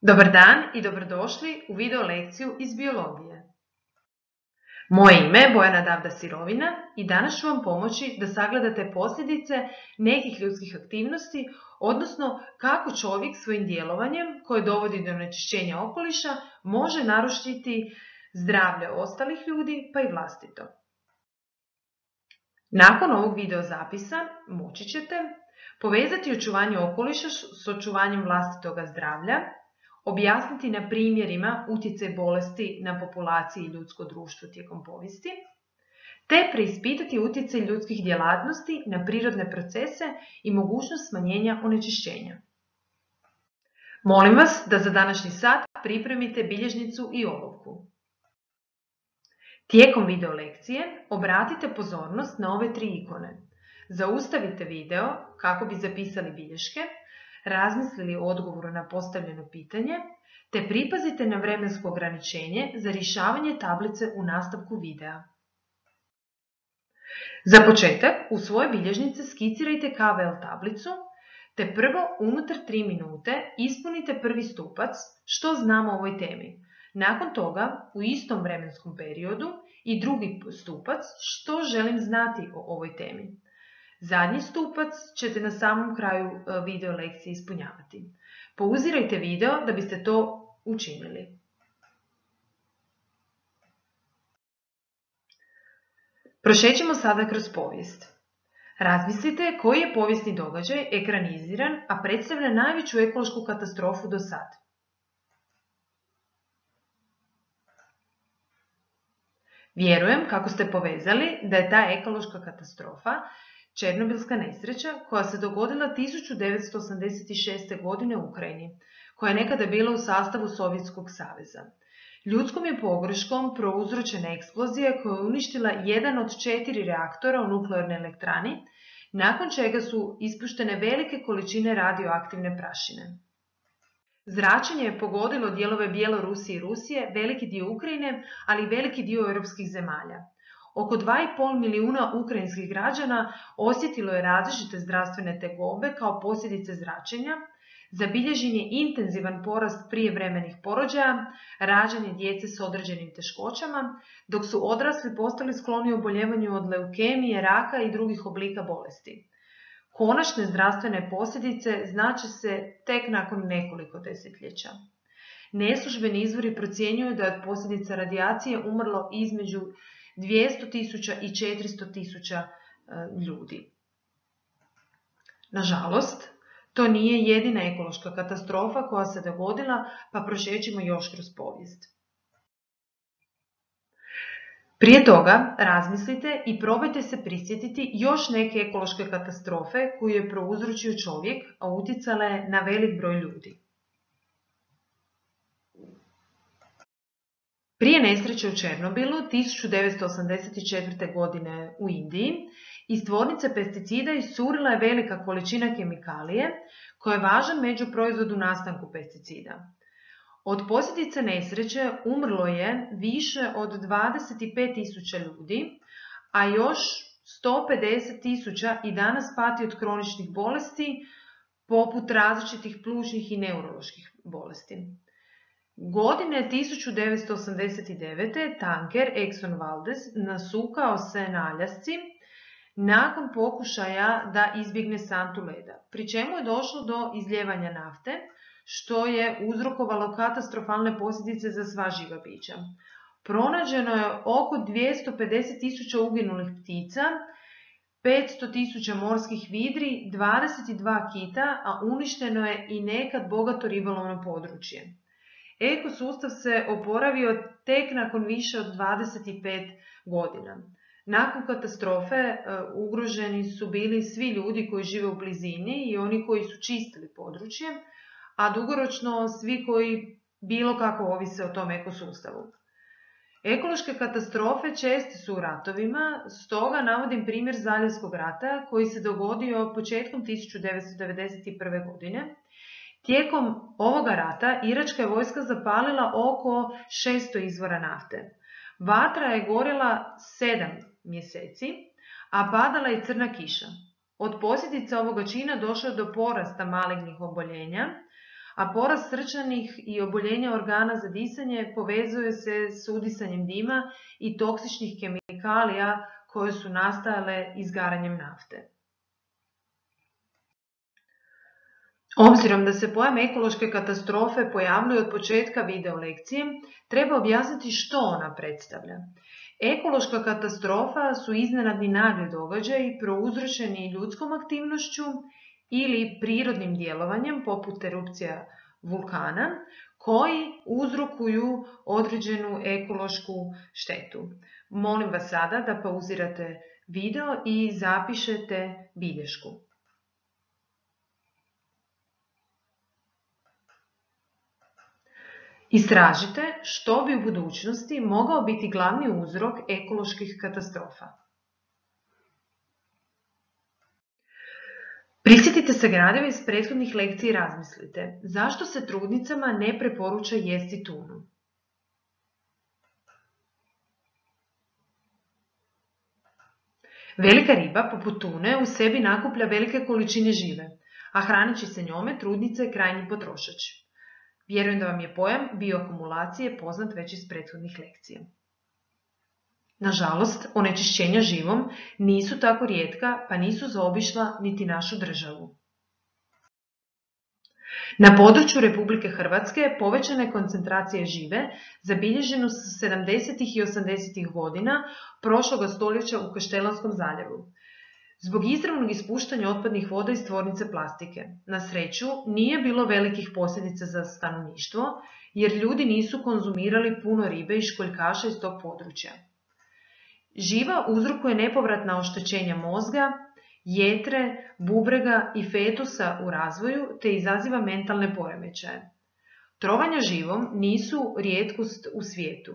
Dobar dan i dobrodošli u video lekciju iz biologije. Moje ime je Bojana Davda Sirovina i danas ću vam pomoći da sagledate posljedice nekih ljudskih aktivnosti, odnosno kako čovjek svojim djelovanjem koje dovodi do onečišćenja okoliša može narušiti zdravlje ostalih ljudi pa i vlastito. Nakon ovog video zapisa moći ćete povezati očuvanje okoliša s očuvanjem vlastitoga zdravlja, objasniti na primjerima utjecaj bolesti na populaciji i ljudsko društvo tijekom povijesti, te preispitati utjecaj ljudskih djelatnosti na prirodne procese i mogućnost smanjenja onečišćenja. Molim vas da za današnji sat pripremite bilježnicu i olovku. Tijekom video lekcije obratite pozornost na ove tri ikone. Zaustavite video kako bi zapisali bilješke, razmislili o odgovoru na postavljeno pitanje, te pripazite na vremensko ograničenje za rješavanje tablice u nastavku videa. Za početak u svoje bilježnice skicirajte KVL tablicu, te prvo unutar 3 minute ispunite prvi stupac što znamo o ovoj temi. Nakon toga, u istom vremenskom periodu i drugi stupac što želim znati o ovoj temi. Zadnji stupac ćete na samom kraju e, video lekcije ispunjavati. Pauzirajte video da biste to učinili. Prošećemo sada kroz povijest. Razmislite koji je povijesni događaj ekraniziran, a predstavlja najveću ekološku katastrofu do sad. Vjerujem kako ste povezali da je ta ekološka katastrofa Černobilska nesreća koja se dogodila 1986. godine u Ukrajini, koja je nekada bila u sastavu Sovjetskog saveza. Ljudskom je pogreškom prouzročena eksplozija koja je uništila jedan od četiri reaktora u nuklearnoj elektrani, nakon čega su ispuštene velike količine radioaktivne prašine. Zračenje je pogodilo dijelove Bjelorusije i Rusije, veliki dio Ukrajine, ali i veliki dio europskih zemalja. Oko 2,5 milijuna ukrajinskih građana osjetilo je različite zdravstvene tegobe kao posljedice zračenja, zabilježen je intenzivan porast prijevremenih porođaja, rađanje djece s određenim teškoćama, dok su odrasli postali skloni oboljevanju od leukemije, raka i drugih oblika bolesti. Konačne zdravstvene posljedice znači se tek nakon nekoliko desetljeća. Neslužbeni izvori procjenjuju da je od posljedica radijacije umrlo između 200.000 i 400.000 e, ljudi. Nažalost, to nije jedina ekološka katastrofa koja se dogodila, pa prošećemo još kroz povijest. Prije toga razmislite i probajte se prisjetiti još neke ekološke katastrofe koju je prouzročio čovjek, a utjecale na velik broj ljudi. Prije nesreće u Černobilu 1984. godine u Indiji iz tvornice pesticida iscurila je velika količina kemikalije koja je važan međuproizvod u nastanku pesticida. Od posljedice nesreće umrlo je više od 25.000 ljudi, a još 150.000 i danas pati od kroničnih bolesti poput različitih plućnih i neuroloških bolesti. Godine 1989. tanker Exxon Valdez nasukao se na Aljasci nakon pokušaja da izbjegne santu leda, pri čemu je došlo do izljevanja nafte, što je uzrokovalo katastrofalne posljedice za sva živa bića. Pronađeno je oko 250.000 uginulih ptica, 500.000 morskih vidri, 22 kita, a uništeno je i nekad bogato ribolovno područje. Ekosustav se oporavio tek nakon više od 25 godina. Nakon katastrofe e, ugroženi su bili svi ljudi koji žive u blizini i oni koji su čistili područje, a dugoročno svi koji bilo kako ovise o tom ekosustavu. Ekološke katastrofe česte su u ratovima, stoga navodim primjer Zaljevskog rata koji se dogodio početkom 1991. godine Tijekom ovoga rata Iračka je vojska zapalila oko 600 izvora nafte. Vatra je gorila 7 mjeseci, a padala je crna kiša. Od posljedica ovoga čina došlo je do porasta malignih oboljenja, a porast srčanih i oboljenja organa za disanje povezuje se s udisanjem dima i toksičnih kemikalija koje su nastajale izgaranjem nafte. Obzirom da se pojam ekološke katastrofe pojavljuje od početka video lekcije, treba objasniti što ona predstavlja. Ekološka katastrofa su iznenadni nagli događaji prouzročeni ljudskom aktivnošću ili prirodnim djelovanjem poput erupcija vulkana koji uzrokuju određenu ekološku štetu. Molim vas sada da pauzirate video i zapišete bilješku. Istražite što bi u budućnosti mogao biti glavni uzrok ekoloških katastrofa. Prisjetite se gradiva iz prethodnih lekcija i razmislite zašto se trudnicama ne preporuča jesti tunu. Velika riba, poput tune, u sebi nakuplja velike količine žive, a hranići se njome trudnica je krajnji potrošač. Vjerujem da vam je pojam bioakumulacije poznat već iz prethodnih lekcija. Nažalost, onečišćenja živom nisu tako rijetka pa nisu zaobišla niti našu državu. Na području Republike Hrvatske povećane koncentracije žive zabilježeno su 70. i 80. godina prošloga stoljeća u Kaštelanskom zaljevu. Zbog izravnog ispuštanja otpadnih voda iz tvornice plastike. Na sreću, nije bilo velikih posljedica za stanovništvo, jer ljudi nisu konzumirali puno ribe i školjkaša iz tog područja. Živa uzrokuje nepovratna oštećenja mozga, jetre, bubrega i fetusa u razvoju te izaziva mentalne poremećaje. Trovanja živom nisu rijetkost u svijetu.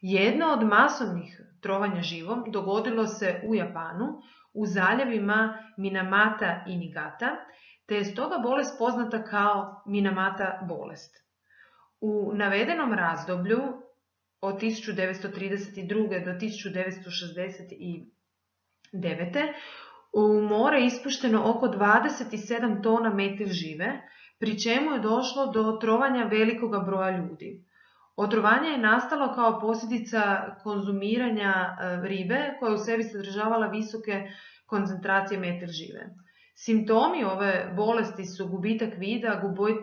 Jedno od masovnih trovanja živom dogodilo se u Japanu u zaljevima Minamata i Nigata, te je stoga bolest poznata kao Minamata bolest. U navedenom razdoblju od 1932. do 1969. u more ispušteno oko 27 tona metil žive, pri čemu je došlo do trovanja velikoga broja ljudi. Otrovanje je nastalo kao posljedica konzumiranja e, ribe koja u sebi sadržavala visoke koncentracije metil žive. Simptomi ove bolesti su gubitak vida,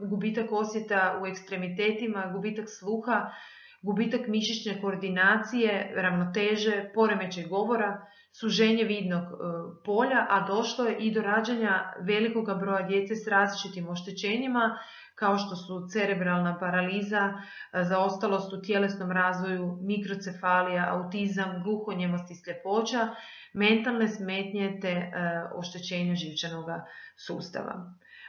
gubitak osjeta u ekstremitetima, gubitak sluha, gubitak mišićne koordinacije, ravnoteže, poremećaj govora, suženje vidnog e, polja, a došlo je i do rađanja velikog broja djece s različitim oštećenjima, kao što su cerebralna paraliza, e, zaostalost u tjelesnom razvoju, mikrocefalija, autizam, gluhonjemost i sljepoća, mentalne smetnje te e, oštećenja živčanog sustava.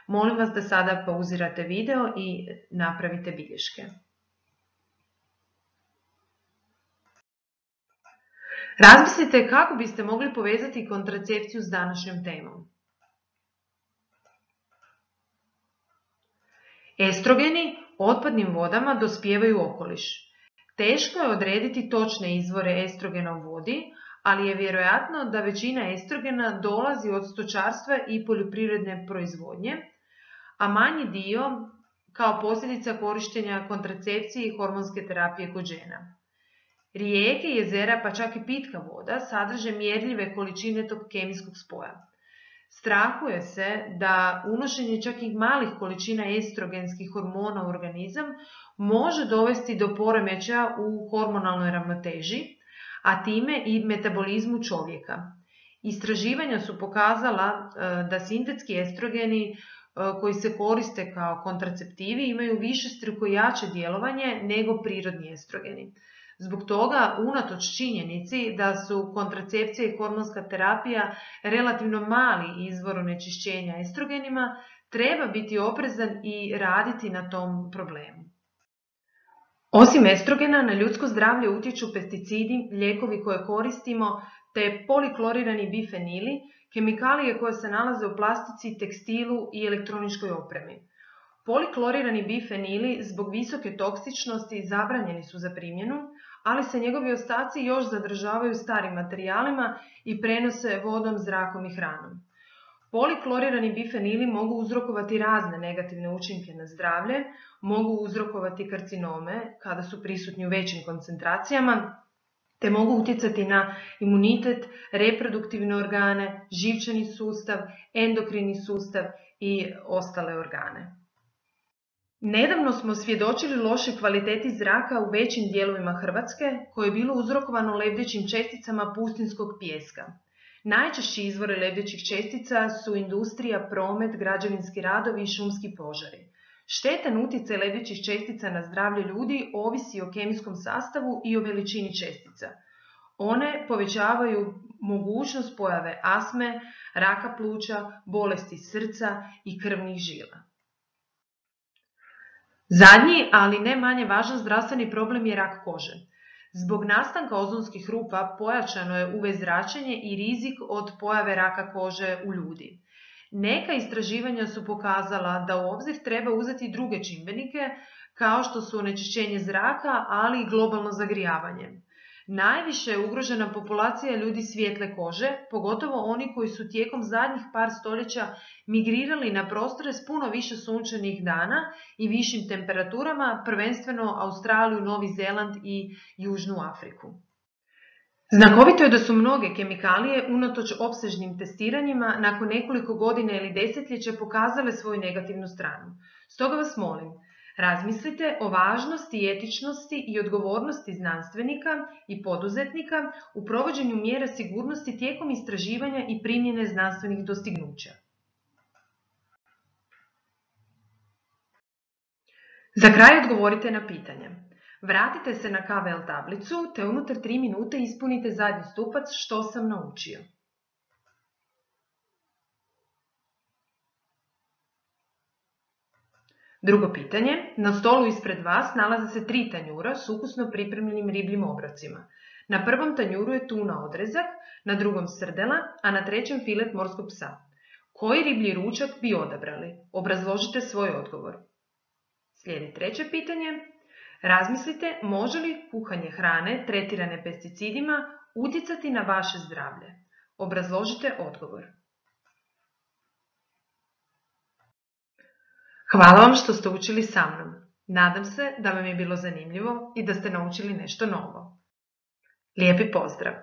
Molim vas da sada pauzirate video i napravite bilješke. Razmislite kako biste mogli povezati kontracepciju s današnjom temom. Estrogeni otpadnim vodama dospijevaju okoliš. Teško je odrediti točne izvore estrogena u vodi, ali je vjerojatno da većina estrogena dolazi od stočarstva i poljoprivredne proizvodnje, a manji dio kao posljedica korištenja kontracepcije i hormonske terapije kod žena. Rijeke, jezera pa čak i pitka voda sadrže mjerljive količine tog kemijskog spoja. Strahuje se da unošenje čak i malih količina estrogenskih hormona u organizam može dovesti do poremećaja u hormonalnoj ravnoteži, a time i metabolizmu čovjeka. Istraživanja su pokazala e, da sintetski estrogeni e, koji se koriste kao kontraceptivi imaju više struko jače djelovanje nego prirodni estrogeni. Zbog toga, unatoč činjenici da su kontracepcija i hormonska terapija relativno mali izvor onečišćenja estrogenima, treba biti oprezan i raditi na tom problemu. Osim estrogena, na ljudsko zdravlje utječu pesticidi, lijekovi koje koristimo, te poliklorirani bifenili, kemikalije koje se nalaze u plastici, tekstilu i elektroničkoj opremi. Poliklorirani bifenili zbog visoke toksičnosti zabranjeni su za primjenu, ali se njegovi ostaci još zadržavaju starim materijalima i prenose vodom, zrakom i hranom. Poliklorirani bifenili mogu uzrokovati razne negativne učinke na zdravlje, mogu uzrokovati karcinome kada su prisutni u većim koncentracijama, te mogu utjecati na imunitet, reproduktivne organe, živčani sustav, endokrini sustav i ostale organe. Nedavno smo svjedočili loše kvaliteti zraka u većim dijelovima Hrvatske koje je bilo uzrokovano lebdećim česticama pustinskog pijeska. Najčešći izvori lebdećih čestica su industrija, promet, građevinski radovi i šumski požari. Štetan utjecaj lebdećih čestica na zdravlje ljudi ovisi o kemijskom sastavu i o veličini čestica. One povećavaju mogućnost pojave asme, raka pluća, bolesti srca i krvnih žila. Zadnji, ali ne manje važan zdravstveni problem je rak kože. Zbog nastanka ozonskih rupa pojačano je UV zračenje i rizik od pojave raka kože u ljudi. Neka istraživanja su pokazala da u obzir treba uzeti druge čimbenike kao što su onečišćenje zraka, ali i globalno zagrijavanje. Najviše je ugrožena populacija ljudi svijetle kože, pogotovo oni koji su tijekom zadnjih par stoljeća migrirali na prostore s puno više sunčanih dana i višim temperaturama, prvenstveno Australiju, Novi Zeland i Južnu Afriku. Znakovito je da su mnoge kemikalije, unatoč opsežnim testiranjima, nakon nekoliko godina ili desetljeća pokazale svoju negativnu stranu. Stoga vas molim, Razmislite o važnosti etičnosti i odgovornosti znanstvenika i poduzetnika u provođenju mjera sigurnosti tijekom istraživanja i primjene znanstvenih dostignuća. Za kraj odgovorite na pitanje. Vratite se na KVL tablicu te unutar 3 minute ispunite zadnji stupac što sam naučio. Drugo pitanje. Na stolu ispred vas nalaze se tri tanjura s ukusno pripremljenim ribljim obrocima. Na prvom tanjuru je tuna odrezak, na drugom srdela, a na trećem filet morskog psa. Koji riblji ručak bi odabrali? Obrazložite svoj odgovor. Slijedi treće pitanje. Razmislite može li kuhanje hrane tretirane pesticidima utjecati na vaše zdravlje. Obrazložite odgovor. Hvala vam što ste učili sa mnom. Nadam se da vam je bilo zanimljivo i da ste naučili nešto novo. Lijepi pozdrav!